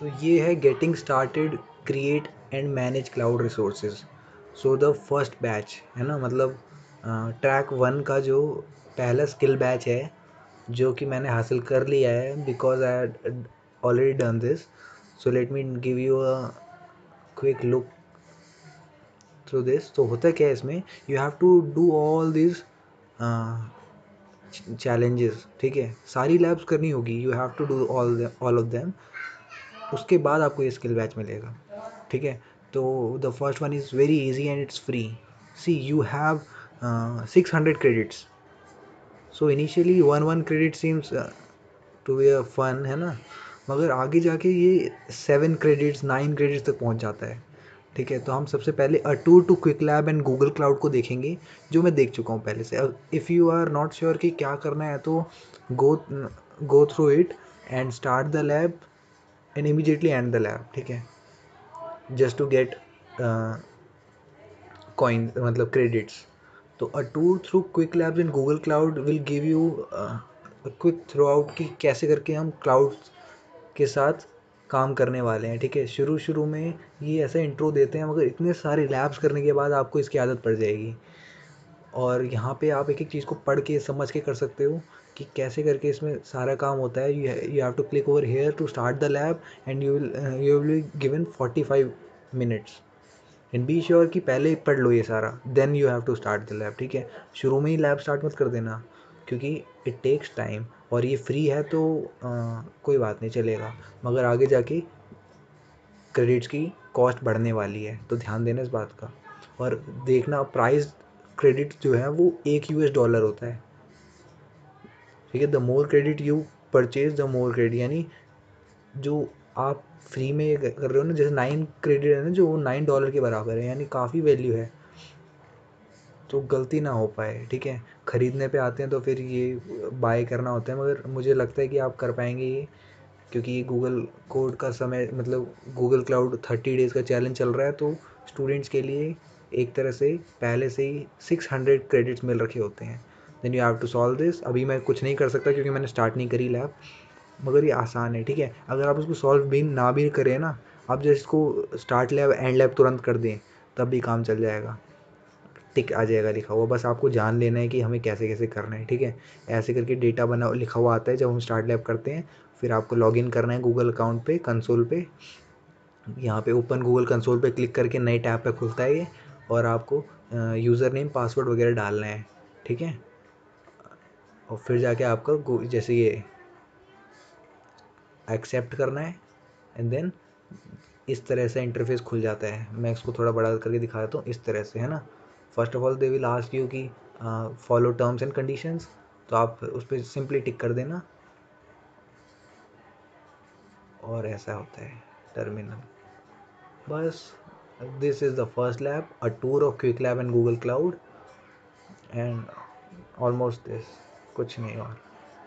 तो ये है getting started create and manage cloud resources so the first badge है ना? मतलब ट्रैक वन का जो पहला स्किल बैच है, जो कि मैंने हासिल कर लिया है because I already done this so let me give you a quick look through this तो होता क्या है इसमें? You have to do all this challenges ठीक है? सारी लैब्स करनी होगी. You have to do all all of them उसके बाद आपको ये स्किल बैच मिलेगा। ठीक है? तो the first one is very easy and it's free see you have six hundred credits so initially one one credit seems to be a fun है ना? मगर आगे जाके ये सेवन क्रेडिट्स नाइन क्रेडिट्स तक पहुँच जाता है। ठीक है? तो हम सबसे पहले a tour to quick lab and Google Cloud को देखेंगे, जो मैं देख चुका हूँ पहले से। If you are not sure कि क्या करना है तो go go through it and start the lab and immediately end the lab ठीक है? जस्ट टू गेट कॉइन मतलब क्रेडिट्स तो a tour through quick labs in Google Cloud will give you quick through out कि कैसे करके हम cloud के साथ काम करने वाले हैं, ठीक है? शुरू शुरू में ये ऐसा इंट्रो देते हैं, मगर इतने सारे लैब्स करने के बाद आपको इसकी आदत पड़ जाएगी। और यहाँ पे आप एक एक चीज़ को पढ़ के, समझ के कर सकते हो। कि कैसे करके इसमें सारा काम होता है you have to click over here to start the lab and you you will be given forty five minutes and be sure कि पहले ही पढ़ लो ये सारा then you have to start the lab ठीक है? शुरू में ही लैब स्टार्ट मत कर देना क्योंकि इट टेक्स टाइम और ये फ्री है तो आ, कोई बात नहीं चलेगा। मगर आगे जाके क्रेडिट्स की कॉस्ट बढ़ने वाली है तो ध्यान देना इस बात का। और देखना प्राइस क्रेडिट जो है वो एक यूएस डॉलर होता है। ठीक है the more credit you purchase the more credit यानी जो आप फ्री में कर रहे हो ना, जैसे नाइन क्रेडिट है ना, जो नाइन डॉलर के बराबर है, यानी काफ़ी वैल्यू है। तो गलती ना हो पाए, ठीक है? ख़रीदने पे आते हैं तो फिर ये बाय करना होता है, मगर मुझे लगता है कि आप कर पाएँगे ये, क्योंकि ये गूगल कोड का समय मतलब गूगल क्लाउड थर्टी डेज़ का चैलेंज चल रहा है तो स्टूडेंट्स के लिए एक तरह से पहले से ही सिक्स हंड्रेड क्रेडिट्स मिल रखे होते हैं। Then you have to solve this अभी मैं कुछ नहीं कर सकता क्योंकि मैंने स्टार्ट नहीं करी लैब मगर ये आसान है, ठीक है? अगर आप उसको सॉल्व भी ना भी करें ना, आप जैसे इसको स्टार्ट लैब एंड लैब तुरंत कर दें, तब भी काम चल जाएगा। टिक आ जाएगा लिखा हुआ। बस आपको जान लेना है कि हमें कैसे कैसे करना है, ठीक है? ऐसे करके डेटा बना, लिखा हुआ आता है जब हम स्टार्ट लैब करते हैं, फिर आपको लॉगिन करना है गूगल अकाउंट पे कंसोल पे। यहाँ पे ओपन गूगल कंसोल पे क्लिक करके नए टैब पे खुलता है ये, और आपको यूज़र नेम पासवर्ड वगैरह डालना है, ठीक है? और फिर जाके आपका जैसे ये एक्सेप्ट करना है एंड देन इस तरह से इंटरफेस खुल जाता है। मैं इसको थोड़ा बड़ा करके दिखा देता हूँ, इस तरह से, है ना? First of all they will ask you कि फॉलो टर्म्स एंड कंडीशंस तो आप उस पर सिंपली टिक कर देना। और ऐसा होता है टर्मिनल बस this is the first lab a tour of quick lab and Google Cloud and almost this कुछ नहीं और,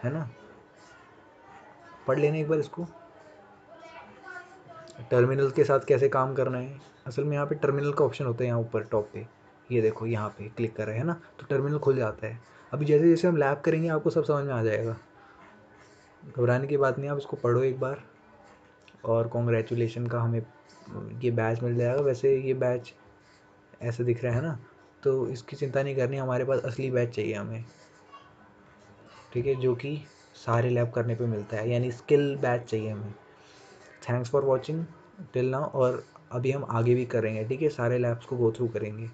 है ना? पढ़ लेने एक बार इसको। टर्मिनल के साथ कैसे काम करना है? असल में यहाँ पे टर्मिनल का ऑप्शन होता है यहाँ ऊपर टॉप पे। ये देखो, यहाँ पे क्लिक कर हैं ना? तो टर्मिनल खुल जाता है। अभी जैसे जैसे हम लैब करेंगे, आपको सब समझ में आ जाएगा। घबराने की बात नहीं, आप इसको पढ़ो एक बार। और कॉन्ग्रेचुलेशन का हमें ये बैच मिल जाएगा। वैसे ये बैच ऐसे दिख रहा है ना? तो इसकी चिंता नहीं करनी, हमारे पास असली बैच चाहिए हमें। ठीक है, जो कि सारे लैब करने पे मिलता है, यानी स्किल बैच चाहिए हमें। Thanks for watching till now और अभी हम आगे भी करेंगे, ठीक है? सारे लैब्स को गो थ्रू करेंगे।